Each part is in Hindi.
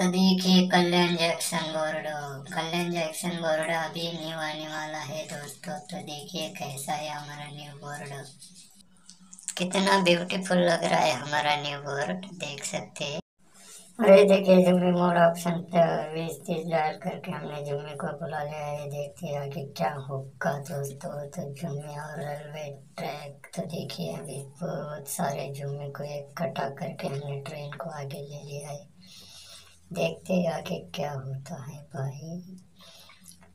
देखिए Kalyan Jackson board Kalyan Jackson board अभी न्यू आने वाला है दोस्तों तो देखिए कैसा है हमारा न्यू बोर्ड। कितना ब्यूटीफुल लग रहा है हमारा न्यू बोर्ड, देख सकते हैं। और ये देखिए जुम्मे मोड ऑप्शन बीस तीस डायल करके हमने जुम्मे को बुला लिया है। देखते हैं आगे क्या होगा दोस्तों। तो जुम्मे और रेलवे ट्रैक तो देखिए अभी बहुत सारे जुम्मे को इकट्ठा करके हमने ट्रेन को आगे ले लिया है। देखते आगे क्या होता है भाई।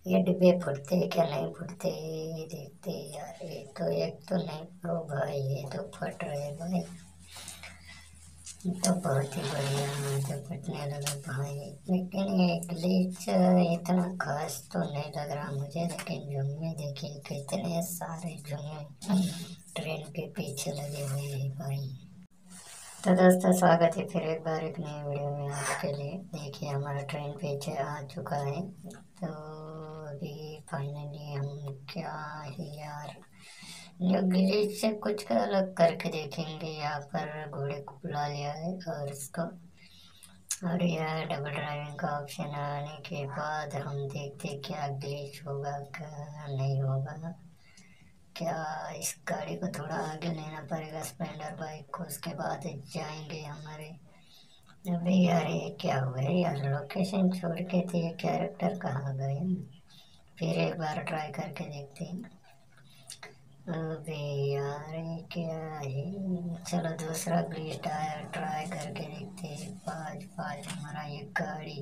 ये डिब्बे फुटते क्या नहीं फुटते देखते यार। ये तो एक तो नहीं, ओ भाई, ये तो फट रहे भाई। तो बहुत ही बढ़िया तो फटने लगा भाई। लेकिन ये ग्लिच इतना खास तो नहीं लग रहा मुझे, लेकिन जुम्मे देखिए कितने सारे जुम्मे ट्रेन के पीछे लगे हुए हैं भाई। तो दोस्तों स्वागत है फिर एक बार एक नई वीडियो में आपके लिए। देखिए, हमारा ट्रेन पीछे आ चुका है। तो अभी फाइनली हम क्या ही यार? ग्लिच से कुछ अलग करके देखेंगे। यहाँ पर घोड़े को बुला लिया है और इसको। और यह डबल ड्राइविंग का ऑप्शन आने के बाद हम देखते क्या ग्लिच होगा, क्या नहीं होगा। क्या इस गाड़ी को थोड़ा आगे लेना पड़ेगा, स्प्लेंडर बाइक को, उसके बाद जाएँगे हमारे। अभी यार ये क्या हुआ यार लोकेशन छोड़ के थे कैरेक्टर कहाँ गए फिर एक बार ट्राई करके देखते हैं। अबे यार ये क्या है? चलो दूसरा ग्लिच ट्राई करके देखते हैं। पाँच पाँच हमारा ये गाड़ी।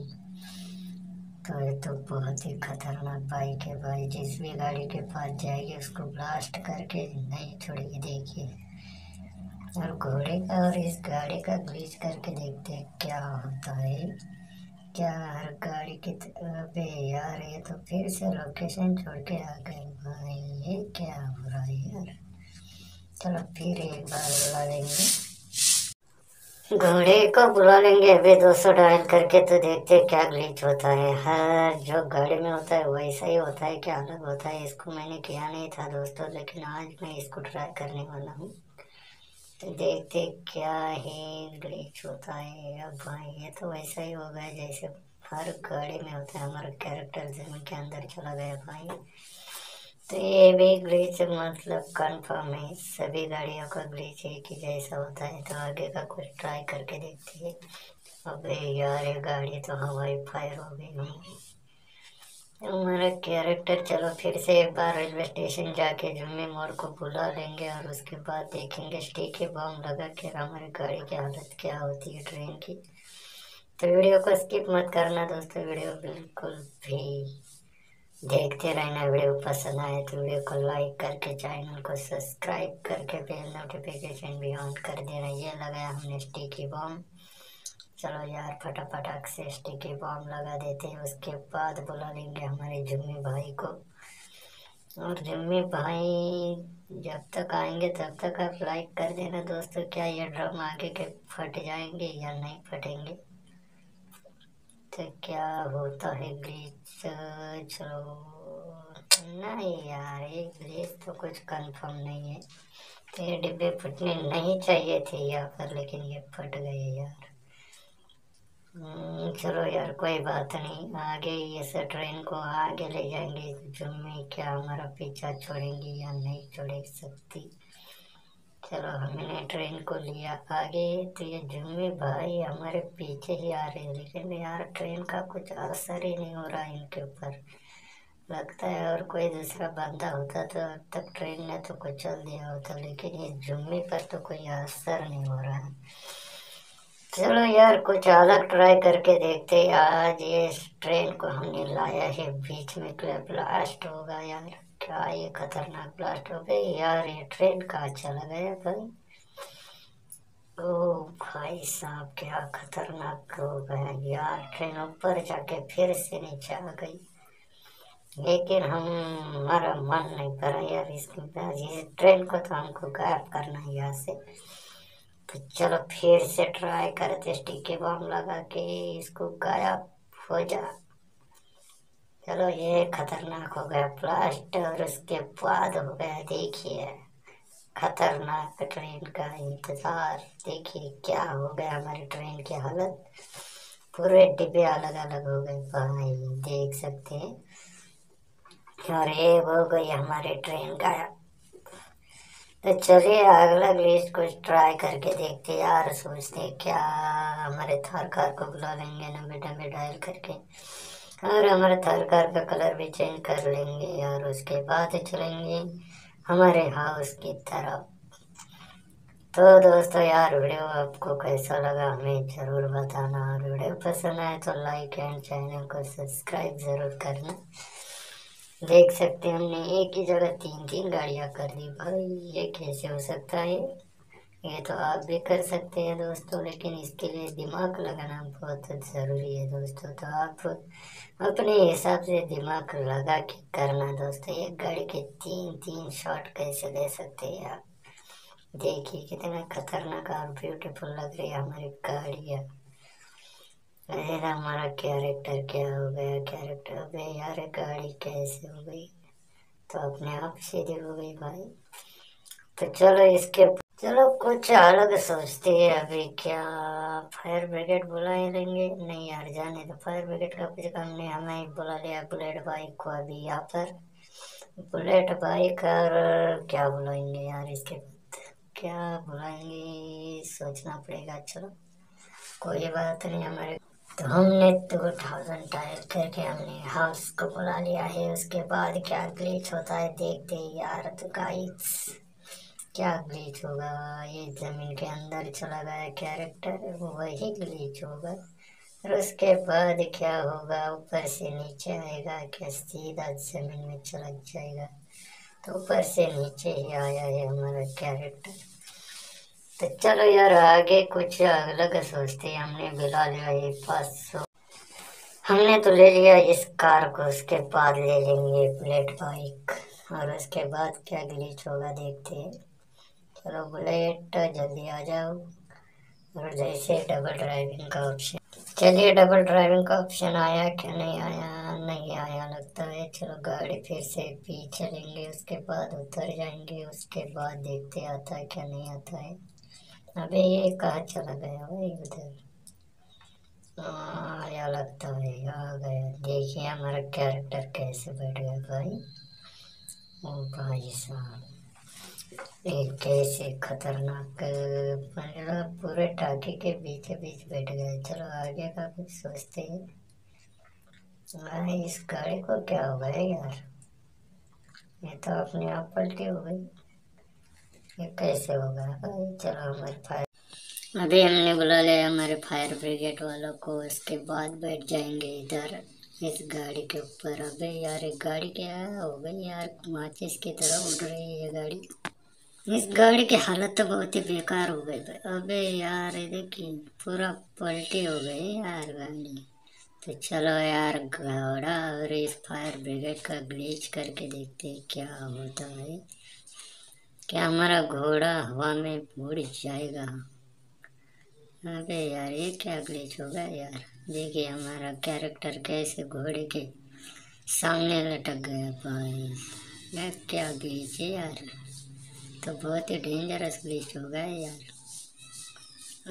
तो ये तो बहुत ही खतरनाक बाइक है भाई। जिस भी गाड़ी के पास जाएगी, उसको ब्लास्ट करके नहीं छोड़ेगी, देखिए। और घोड़े का और इस गाड़ी का ग्लीच करके देखते हैं क्या होता है। क्या हर गाड़ी की अबे यार ये तो फिर से लोकेशन छोड़ के आ गए। भाई, ये क्या हो रहा है यार? चलो फिर एक बार बुला लेंगे। घोड़े को बुला लेंगे। अभी दो सौ डायल करके तो देखते क्या ग्लिच होता है। हर जो गाड़ी में होता है, वैसा ही होता है, क्या अलग होता है, इसको मैंने किया नहीं था दोस्तों, लेकिन आज मैं इसको ट्राई करने वाला हूँ। तो देखते क्या ही ग्लिच होता है। अब भाई, ये तो वैसा ही हो गया, जैसे हर गाड़ी में होता है, हमारा कैरेक्टर ज़मीन के अंदर चला गया भाई। तो ये भी ग्लिच मतलब कंफर्म है। सभी गाड़ियों का ग्लिच एक ही जैसा होता है तो आगे का कुछ ट्राई करके देखते हैं। अबे यार, ये गाड़ी तो हवाई फायर हो गई होंगी हमारा कैरेक्टर चलो फिर से एक बार रेलवे स्टेशन जाके जुम्मे मोड़ को बुला लेंगे और उसके बाद देखेंगे स्टीके बॉम्ब लगा के हमारी गाड़ी की हालत क्या होती है ट्रेन की। तो वीडियो को स्किप मत करना दोस्तों वीडियो बिल्कुल भी देखते रहना वीडियो पसंद आए तो वीडियो को लाइक करके, चैनल को सब्सक्राइब करके, बेल नोटिफिकेशन भी ऑन कर देना। ये लगाया हमने स्टिकी बॉम्ब चलो यार फटाफटाक से स्टिकी बॉम्ब लगा देते हैं। उसके बाद बुला लेंगे हमारे जुम्मी भाई को। और जुम्मी भाई, जब तक आएँगे तब तक आप लाइक कर देना दोस्तों। क्या ये ड्रम आगे के फट जाएँगे या नहीं फटेंगे? तो क्या होता है ग्लिच चलो। नहीं यार ये ग्लिच तो कुछ कंफर्म नहीं है। तो ये डिब्बे फटने नहीं चाहिए थे यहाँ पर लेकिन ये फट गए यार। हम्म, चलो यार कोई बात नहीं। आगे ये ट्रेन को आगे ले जाएँगे जुम्मे क्या हमारा पीछा छोड़ेंगी या नहीं छोड़ सकती। चलो हमने ट्रेन को लिया आगे। तो ये जुम्मे भाई हमारे पीछे ही आ रहे हैं। लेकिन यार ट्रेन का कुछ असर ही नहीं हो रहा इनके ऊपर। लगता है और कोई दूसरा बंदा होता तो अब तक ट्रेन ने तो कुचल दिया होता। लेकिन ये जुम्मे पर तो कोई असर नहीं हो रहा। है चलो यार, कुछ अलग ट्राई करके देखते आज ये ट्रेन को हमने लाया है। बीच में ब्लास्ट होगा यार। क्या ये खतरनाक ब्लास्ट हो गई? यार ये ट्रेन कहाँ चला गया भाई? ओ भाई साहब, क्या खतरनाक हो गया। यार ट्रेन ऊपर जाके फिर से नीचे आ गई। लेकिन हम हमारा मन नहीं करा यार ये ट्रेन को तो हमको गायब करना है यहाँ से। तो चलो फिर से ट्राई करते स्टिके बम लगा के इसको गायब हो जा। चलो ये खतरनाक हो गया प्लास्ट और उसके बाद हो गया देखिए। खतरनाक ट्रेन का इंतज़ार। देखिए क्या हो गया हमारी ट्रेन की हालत। पूरे डिब्बे अलग अलग हो गए। भाई, देख सकते हैं। और ये हो गई हमारी ट्रेन का तो चलिए अगला लिस्ट कुछ ट्राई करके देखते यार, सोचते क्या हमारे थार कार को बुला लेंगे नब्बे डब्बे डायल करके। और हमारे थार कार का कलर भी चेंज कर लेंगे और उसके बाद चलेंगे हमारे हाउस की तरफ़। तो दोस्तों यार वीडियो आपको कैसा लगा हमें ज़रूर बताना। और वीडियो पसंद आए तो लाइक एंड चैनल को सब्सक्राइब ज़रूर करना। देख सकते हैं हमने एक ही जगह तीन तीन गाड़ियाँ कर दी भाई, ये कैसे हो सकता है? ये तो आप भी कर सकते हैं दोस्तों, लेकिन इसके लिए दिमाग लगाना बहुत ज़रूरी है दोस्तों। तो आप अपने हिसाब से दिमाग लगा के करना दोस्तों। एक गाड़ी के तीन तीन शॉट कैसे ले सकते हैं आप? देखिए कितना खतरनाक और ब्यूटीफुल लग रही है हमारी गाड़ियाँ। अरे हमारा कैरेक्टर क्या हो गया? कैरेक्टर हो गया यार, गाड़ी कैसे हो गई? तो अपने आप सीधी हो गई भाई। तो चलो इसके चलो कुछ अलग सोचते हैं अभी, क्या फायर ब्रिगेड बुला ही लेंगे नहीं यार, जाने तो फायर ब्रिगेड का कुछ काम नहीं, हमें बुला लिया बुलेट बाइक को अभी यहाँ पर। बुलेट बाइक और क्या बुलाएँगे यार इसके क्या बुलाएँगे सोचना पड़ेगा, चलो। कोई बात नहीं हमारे। तो हमने टू थाउज़ेंड टायर करके हमने हाउस को बुला लिया है, उसके बाद क्या ग्लिच होता है देखते यार तो गाइस क्या ग्लीच होगा? ये ज़मीन के अंदर चला गया कैरेक्टर वही ग्लीच होगा। और उसके बाद क्या होगा? ऊपर से नीचे आएगा, क्या सीधा ज़मीन में चला जाएगा। तो ऊपर से नीचे ही आया है हमारा कैरेक्टर तो चलो यार, आगे कुछ अलग सोचते हैं। हमने बुला लिया ये पाँच सौ। हमने तो ले लिया इस कार को, उसके बाद ले लेंगे। बुलेट बाइक और उसके बाद क्या ग्लीच होगा देखते हैं। चलो बुलेट जल्दी आ जाओ और जैसे डबल ड्राइविंग का ऑप्शन चलिए डबल ड्राइविंग का ऑप्शन आया क्या नहीं आया? नहीं आया, लगता है चलो गाड़ी फिर से पी चलेंगे उसके बाद उतर जाएँगे, उसके बाद देखते आता है क्या नहीं आता है। अबे, ये कहा चला गया भाई उधर? आया लगता है, आ गया। देखिए, हमारा कैरेक्टर कैसे बैठ गया भाई। ओ भाई साहब। कैसे खतरनाक पूरे टाके के बीच बीच बैठ गए। चलो आगे का कुछ सोचते हैं। इस गाड़ी को क्या हो गया यार? ये तो अपने आप पलटी हो गई। ये कैसे होगा भाई, चलो हमारे फायर अभी हमने बुला लिया हमारे फायर ब्रिगेड वालों को। उसके बाद बैठ जाएँगे इधर, इस गाड़ी के ऊपर। अबे यार एक गाड़ी क्या हो गई यार? माचिस की तरह उड़ रही है ये गाड़ी। इस गाड़ी की हालत तो बहुत ही बेकार हो गई अबे यार ये देखिए पूरा पलटी हो गई यार गाड़ी तो चलो यार, घोड़ा और इस फायर ब्रिगेड का ग्लीच करके देखते हैं क्या होता है। क्या हमारा घोड़ा हवा में उड़ जाएगा। अबे यार, ये क्या ग्लीच होगा यार? देखिए हमारा कैरेक्टर कैसे घोड़े के सामने लटक गया भाई। क्या ग्लीच है यार? तो बहुत ही डेंजरस ब्रिज होगा यार।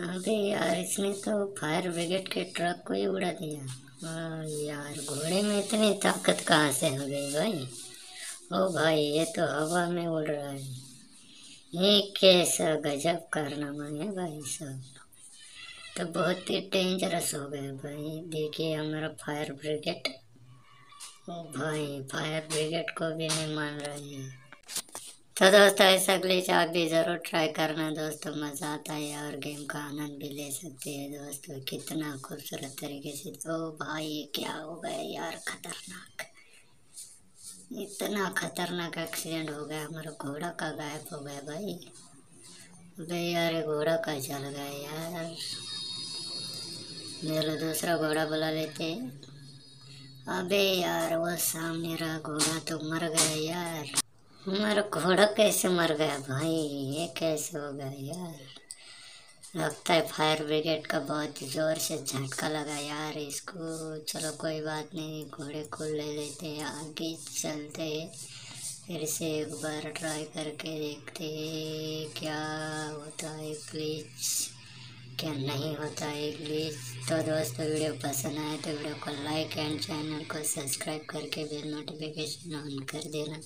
अबे यार इसने तो फायर ब्रिगेड के ट्रक को ही उड़ा दिया। यार, घोड़े में इतनी ताकत कहाँ से हो गई भाई? ओ भाई, ये तो हवा में उड़ रहा है। ये कैसा गजब कारनामा है भाई सब तो बहुत ही डेंजरस हो गए भाई। देखिए हमारा फायर ब्रिगेड ओ भाई फायर ब्रिगेड को भी नहीं मान रहे हैं। तो दोस्तों ऐसा ग्लिच आप भी ज़रूर ट्राई करना दोस्तों। मज़ा आता है और गेम का आनंद भी ले सकते हैं दोस्तों। कितना खूबसूरत तरीके से तो भाई, क्या हो गया यार, खतरनाक। इतना खतरनाक एक्सीडेंट हो गया, हमारा घोड़ा का गायब हो गया भाई। अबे यार घोड़ा का चल गया यार। चलो, दूसरा घोड़ा बुला लेते अबे यार, वो सामने रहा घोड़ा तो मर गया यार। हमारा घोड़ा कैसे मर गया भाई? ये कैसे हो गया यार? लगता है फायर ब्रिगेड का बहुत ज़ोर से झटका लगा यार इसको। चलो कोई बात नहीं, घोड़े को ले लेते हैं, आगे चलते फिर से एक बार ट्राई करके देखते हैं क्या होता है प्लीज़ क्या नहीं होता है ग्लिच तो दोस्तों, वीडियो पसंद आए तो वीडियो को लाइक एंड चैनल को सब्सक्राइब करके बेल नोटिफिकेशन ऑन कर देना।